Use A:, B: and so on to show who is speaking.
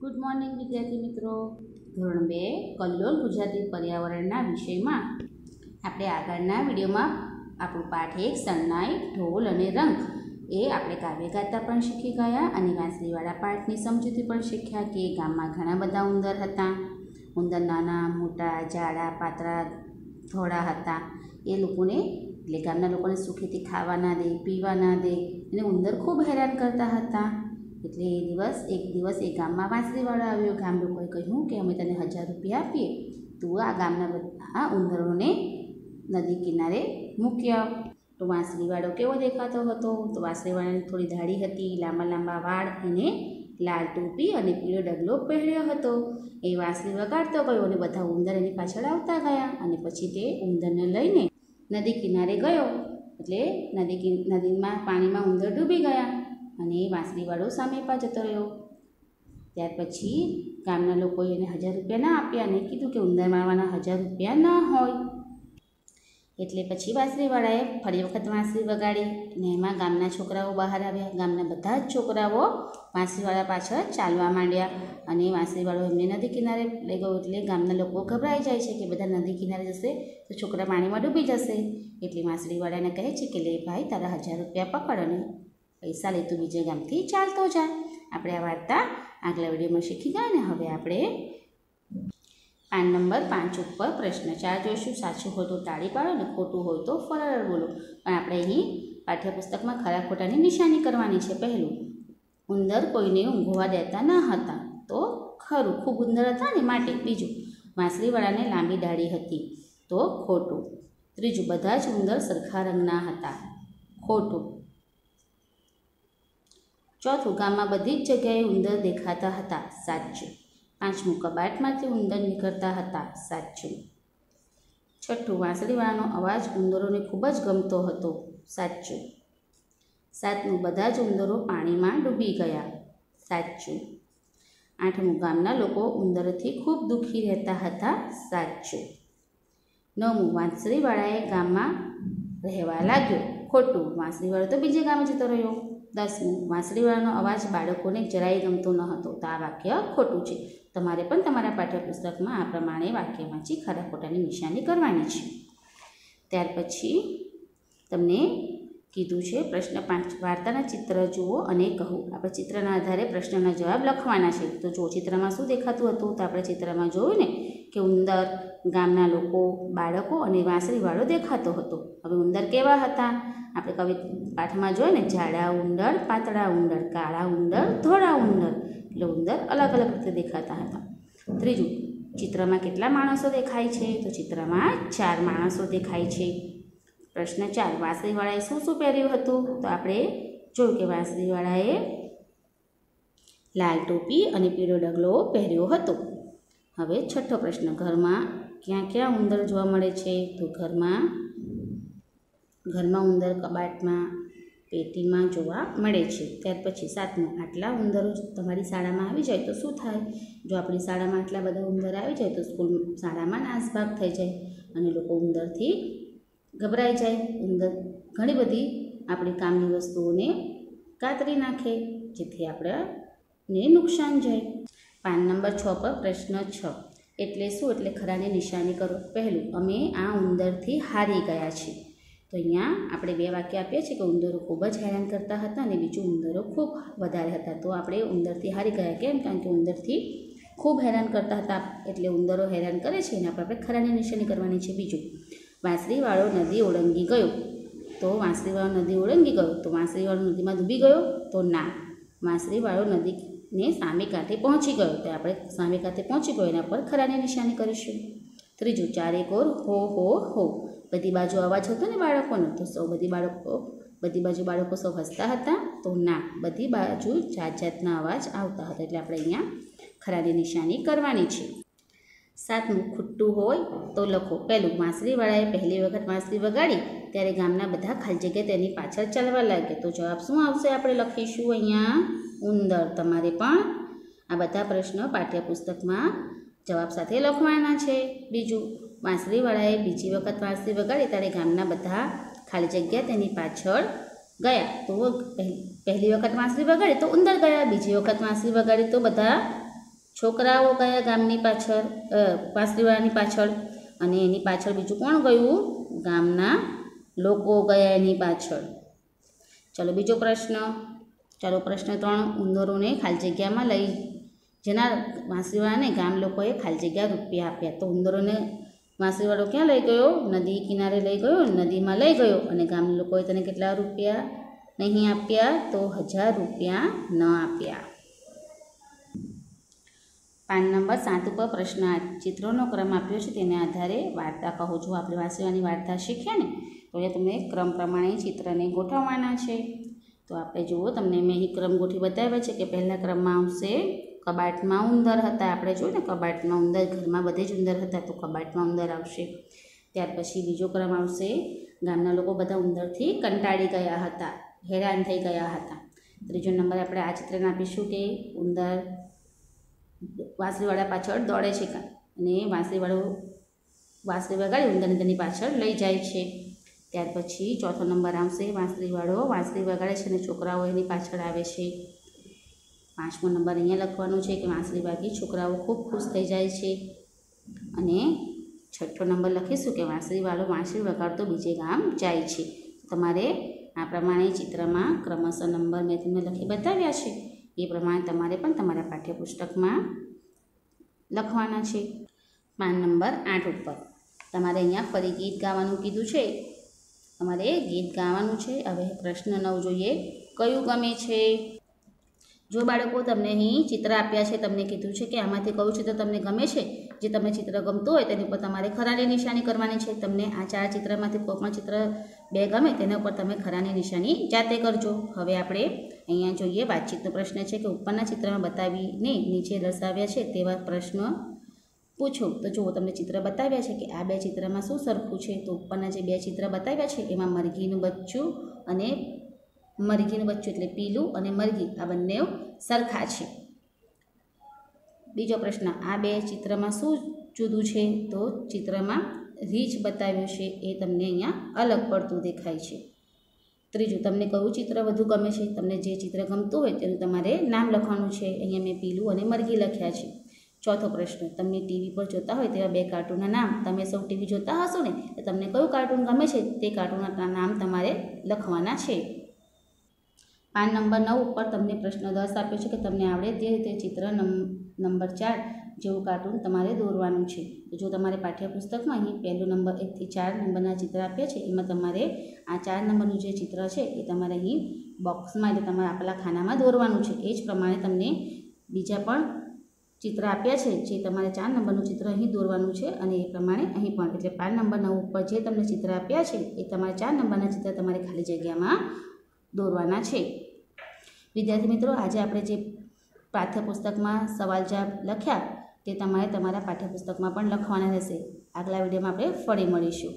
A: Good morning વિદ્યાર્થી મિત્રો. ધોરણ બે, કલ્લોલ ગુજરાતી પર્યાવરણના વિષયમાં આપણે આગળના વિડીયોમાં આપણું પાઠ એક શરણાઈ ઢોલ અને રંગ એ આપણે કાવ્ય ગાતા પણ શીખી ગયા અને વાંસળીવાળા પાઠની સમજૂતી પણ શીખ્યા કે ગામમાં ઘણા બધા ઉંદર હતા. ઉંદર નાના, મોટા જાડા પાતળા, ધોળા હતા. એ લોકોને, એટલે ગામના લોકોને સુખેથી ખાવા ના દે, પીવા ના દે. અને ઉંદર ખૂબ હેરાન કરતા હતા. એટલે એ દિવસ, એક દિવસ એ ગામમાં વાંસળીવાળો આવ્યો. ગામ લોકોએ કહ્યું કે અમે તને હજાર રૂપિયા આપીએ. તું આ ગામના બધા ઉંદરોને નદી કિનારે મૂક્યા તો વાંસળીવાળો કેવો દેખાતો હતો? તો વાંસળીવાળાની થોડી દાઢી હતી, લાંબા લાંબા વાળ અને લાલ ટોપી અને પીળો ડગલો પહેર્યો હતો. એ વાંસળી વગાડતો ગયો અને બધા ઉંદર એની પાછળ આવતા ગયા અને પછી તે ઉંદરને લઈને નદી કિનારે ગયો. એટલે નદી નદીમાં પાણીમાં ઉંદર ડૂબી ગયા. અને એ વાંસળીવાળો સામે પા જતો રહ્યો. ત્યાર પછી ગામના લોકોએ એને હજાર રૂપિયા ના આપ્યા અને કીધું કે ઉંદર મારવાના હજાર રૂપિયા ના હોય. એટલે પછી વાંસળીવાળાએ ફરી વખત વાંસળી વગાડી અને એમાં ગામના છોકરાઓ બહાર આવ્યા. ગામના બધા જ છોકરાઓ વાંસળીવાળા પાછળ ચાલવા માંડ્યા અને વાંસળીવાળો એમને નદી કિનારે લઈ ગયો એટલે ગામના લોકો ગભરાઈ જાય છે કે બધા નદી કિનારે જશે તો છોકરા પાણીમાં ડૂબી જશે. એટલે વાંસળીવાળાને કહે છે કે, લે ભાઈ, તારા હજાર રૂપિયા પકડ અને પૈસા લેતું બીજા ગામથી, ચાલતો જાય આપણે આ વાર્તા આગલા વિડીયોમાં શીખી ગયા ને હવે આપણે પાન નંબર પાંચ ઉપર પ્રશ્ન ચાર જોઈશું. સાચું હોય તો તાળી પાડો ને ખોટું હોય તો ફરર બોલો. પણ આપણે અહીં પાઠ્યપુસ્તકમાં ખરા ખોટાની નિશાની કરવાની છે. પહેલું, ઉંદર કોઈને ઊંઘવા દેતા ન હતા તો ખરું. ખૂબ ઉંદર હતા ને માટે. બીજું, વાંસળીવાળાને લાંબી દાઢી હતી તો ખોટું. ત્રીજું, બધા જ ઉંદર સરખા રંગના હતા. ખોટું. ચોથું ગામમાં બધી જ જગ્યાએ ઉંદર દેખાતા હતા, સાચું. પાંચમું કબાટમાંથી ઉંદર નીકળતા હતા, સાચું. છઠ્ઠું વાંસળીવાળાનો અવાજ ઉંદરોને ખૂબ જ ગમતો હતો, સાચું. સાતમું બધા જ ઉંદરો પાણીમાં ડૂબી ગયા, સાચું. આઠમું ગામના લોકો ઉંદરથી ખૂબ દુઃખી રહેતા હતા, સાચું. નવમું વાંસળીવાળાએ ગામમાં રહેવા લાગ્યો, ખોટું. વાંસળીવાળો તો બીજે ગામે જતો રહ્યો. દસમું વાંસળીવાળાનો અવાજ બાળકોને જરાય ગમતો ન હતો. તો આ વાક્ય ખોટું છે. તમારે પણ તમારા પાઠ્યપુસ્તકમાં આ પ્રમાણે વાક્ય વાંચી ખરા ખોટાની નિશાની કરવાની છે. ત્યાર પછી તમને કીધું છે, પ્રશ્ન પાંચ, વાર્તાના ચિત્ર જુઓ અને કહો. આપણે ચિત્રના આધારે પ્રશ્નના જવાબ લખવાના છે. તો જો ચિત્રમાં શું દેખાતું હતું, તો આપણે ચિત્રમાં જોયું ને કે ઉંદર ગામના લોકો, બાળકો અને વાંસળીવાળો દેખાતો હતો. હવે ઉંદર કેવા હતા? આપણે કવિ પાઠમાં જોઈએ ને, જાડા ઉંદર, પાતળા ઉંદર, કાળા ઉંદર, ધોળા ઉંદર. એટલે ઉંદર અલગ અલગ રીતે દેખાતા હતા. ત્રીજું, ચિત્રમાં કેટલા માણસો દેખાય છે? તો ચિત્રમાં ચાર માણસો દેખાય છે. પ્રશ્ન ચાર, વાંસળીવાળાએ શું શું પહેર્યું હતું? તો આપણે જોયું કે વાંસળીવાળાએ લાલ ટોપી અને પીળો ડગલો પહેર્યો હતો. હવે છઠ્ઠો પ્રશ્ન, ઘરમાં ક્યાં ક્યાં ઉંદર જોવા મળે છે? તો ઘરમાં ઘરમાં ઉંદર કબાટમાં, પેટીમાં જોવા મળે છે. ત્યાર પછી સાતમું, આટલા ઉંદરો તમારી શાળામાં આવી જાય તો શું થાય? જો આપણી શાળામાં આટલા બધા ઉંદર આવી જાય તો સ્કૂલ, શાળામાં નાસભાગ થઈ જાય અને લોકો ઉંદરથી ગભરાઈ જાય ઉંદર ઘણી બધી આપણી કામની વસ્તુઓને કાતરી નાખે, જેથી આપણને નુકસાન જાય. પાન નંબર છ પર પ્રશ્ન છ. એટલે શું? એટલે ખરાની નિશાની કરો. પહેલું, અમે આ ઉંદરથી હારી ગયા છીએ. તો અહીંયા આપણે બે વાક્ય આપીએ છીએ કે ઉંદરો ખૂબ જ હેરાન કરતા હતા અને બીજું ઉંદરો ખૂબ વધારે હતા. તો આપણે ઉંદરથી હારી ગયા કેમ? કારણ કે ઉંદરથી ખૂબ હેરાન કરતા હતા. એટલે ઉંદરો હેરાન કરે છે, એના પર આપણે ખરાની નિશાની કરવાની છે બીજું. વાંસળીવાળો નદી ઓળંગી ગયો. તો વાંસળીવાળો નદી ઓળંગી ગયો. તો વાંસળીવાળો નદીમાં ડૂબી ગયો? તો ના. વાંસળીવાળો નદીને સામે કાંઠે પહોંચી ગયો. તો આપણે સામે કાંઠે પહોંચી ગયો. એના પર ખરાની નિશાની કરીશું. ત્રીજું ચારેકોર હો હો હો. બધી બાજુ અવાજ હતો ને બાળકોનો? તો સૌ બધી બાળકો, બધી બાજુ બાળકો સૌ હસતા હતા. તો ના, બધી બાજુ જાત જાતના અવાજ આવતા હતા. એટલે આપણે અહીંયા ખરાની નિશાની કરવાની છે. સાતમું ખુટ્ટું હોય તો લખો. પહેલું વાંસળીવાળાએ પહેલી વખત વાંસળી વગાડી, ત્યારે ગામના બધા ખાલી જગ્યાએ તેની પાછળ ચાલવા લાગે તો જવાબ શું આવશે? આપણે લખીશું અહીંયા. ઉંદર, તમારે પણ આ બધા પ્રશ્નો પાઠ્યપુસ્તકમાં જવાબ સાથે લખવાના છે. બીજું વાંસળીવાળાએ બીજી વખત વાંસળી વગાડી, ત્યારે ગામના બધા ખાલી જગ્યા તેની પાછળ ગયા. તો પહેલી વખત વાંસળી વગાડી તો ઉંદર ગયા, બીજી વખત વાંસળી વગાડી તો બધા છોકરાઓ ગયા ગામની પાછળ પાસરીવાળાની પાછળ અને એની પાછળ બીજું કોણ ગયું? ગામના લોકો ગયા એની પાછળ. ચલો બીજો પ્રશ્ન. ચાલો પ્રશ્ન ત્રણ ઉંદરોને ખાલી જગ્યામાં લઈ. જેના વાંસીવાળાને ગામ લોકોએ ખાલી જગ્યા રૂપિયા આપ્યા. તો ઉંદરોને વાંસીવાળો ક્યાં લઈ ગયો? નદી કિનારે લઈ ગયો, નદીમાં લઈ ગયો અને ગામ લોકોએ તેને કેટલા રૂપિયા નહીં આપ્યા? તો હજાર રૂપિયા ન આપ્યા. પાન નંબર સાત ઉપર પ્રશ્ન ચિત્રોનો ક્રમ આપ્યો છે તેના આધારે વાર્તા કહો જો આપણે વાંચવાની વાર્તા શીખ્યા ને, તો એ તમને ક્રમ પ્રમાણે ચિત્રને ગોઠવવાના છે. તો આપણે જુઓ, તમને મેં અહીં ક્રમ ગોઠવી બતાવ્યા છે કે પહેલા ક્રમમાં આવશે કબાટમાં ઉંદર હતા. આપણે જોયું ને, કબાટમાં ઉંદર, ઘરમાં બધે જ ઉંદર હતા, તો કબાટમાં ઉંદર આવશે. ત્યાર પછી બીજો ક્રમ આવશે, ગામના લોકો બધા ઉંદરથી કંટાળી ગયા હતા, હેરાન થઈ ગયા હતા. ત્રીજો નંબર આપણે આ ચિત્રને આપીશું કે ઉંદર વાંસળીવાળા પાછળ દોડે છે અને વાંસળીવાળો વાંસળી વગાડી, ઉંદરને તેની પાછળ લઈ જાય છે. ત્યાર પછી ચોથો નંબર આવશે વાંસળીવાળો વાંસળી વગાડે છે અને છોકરાઓ એની પાછળ આવે છે. પાંચમો નંબર અહીંયા લખવાનો છે કે વાંસળી વાગી છોકરાઓ ખૂબ ખુશ થઈ જાય છે. અને છઠ્ઠો નંબર લખીશું કે વાંસળીવાળો વાંસળી વગાડતો બીજે ગામ જાય છે. તમારે આ પ્રમાણે ચિત્રમાં ક્રમશઃ નંબર મેં તમને લખી બતાવ્યા છે. એ પ્રમાણે તમારે પણ તમારા પાઠ્યપુસ્તકમાં લખવાના છે. પાન નંબર આઠ ઉપર. તમારે અહીંયા ફરી ગીત ગાવાનું કીધું છે? તમારે ગીત ગાવાનું છે? હવે પ્રશ્ન નવ જોઈએ. કયું ગમે છે? જો બાળકો તમને અહીં ચિત્ર આપ્યા છે, તમને કીધું છે કે આમાંથી કયું ચિત્ર તમને ગમે છે? જે તમને ચિત્ર ગમતું હોય તેની ઉપર તમારે ખરાની નિશાની કરવાની છે. તમને આ ચાર ચિત્રમાંથી કોઈ પણ ચિત્ર બે ગમે તેના ઉપર તમે ખરાની નિશાની જાતે કરજો. હવે આપણે અહીંયા જોઈએ વાતચીતનો પ્રશ્ન છે કે ઉપરના ચિત્રમાં બતાવીને નીચે દર્શાવ્યા છે તેવા પ્રશ્ન પૂછો. તો જુઓ, તમને ચિત્ર બતાવ્યા છે કે આ બે ચિત્રમાં શું સરખું છે? તો ઉપરના જે બે ચિત્ર બતાવ્યા છે, એમાં મરઘીનું બચ્ચું અને મરઘીનું બચ્ચું એટલે પીલું અને મરઘી, આ બંને સરખા છે. બીજો પ્રશ્ન, આ બે ચિત્રમાં શું જુદું છે તો ચિત્રમાં રીચ બતાવ્યું છે એ તમને અહીંયા અલગ પડતું દેખાય છે. ત્રીજું, તમને કયું ચિત્ર વધુ ગમે છે? તમને જે ચિત્ર ગમતું હોય તેનું તમારે નામ લખવાનું છે. અહીંયા મેં પીલું અને મરઘી લખ્યા છે. ચોથો પ્રશ્ન, તમને ટીવી પર જોતા હોય તેવા બે કાર્ટૂનના નામ, તમે સૌ ટીવી જોતા હશો ને, તો તમને કયું કાર્ટૂન ગમે છે? તે કાર્ટૂનના નામ તમારે લખવાના છે. પાન નંબર નવ ઉપર તમને પ્રશ્ન દસ આપ્યો છે કે તમને આવડે તે રીતે ચિત્ર નંબર ચાર જેવું કાર્ટૂન તમારે દોરવાનું છે. જો તમારે પાઠ્યપુસ્તકમાં અહીં પહેલું નંબર એકથી ચાર નંબરના ચિત્ર આપ્યા છે, એમાં તમારે આ ચાર નંબરનું જે ચિત્ર છે, એ તમારે અહીં બોક્સમાં એટલે તમારા આપેલા ખાનામાં દોરવાનું છે. એ જ પ્રમાણે તમને બીજા પણ ચિત્ર આપ્યા છે, જે તમારે ચાર નંબરનું ચિત્ર અહીં દોરવાનું છે અને એ પ્રમાણે અહીં પણ એટલે પાંચ નંબરના ઉપર જે તમને ચિત્ર આપ્યા છે, એ તમારે ચાર નંબરના ચિત્ર તમારે ખાલી જગ્યામાં દોરવાના છે. વિદ્યાર્થી મિત્રો, આજે આપણે જે પાઠ્યપુસ્તકમાં સવાલ જવાબ લખ્યા તે તમારે તમારા પાઠ્યપુસ્તકમાં પણ લખવાના રહેશે. આગલા વિડીયોમાં આપણે ફરી મળીશું.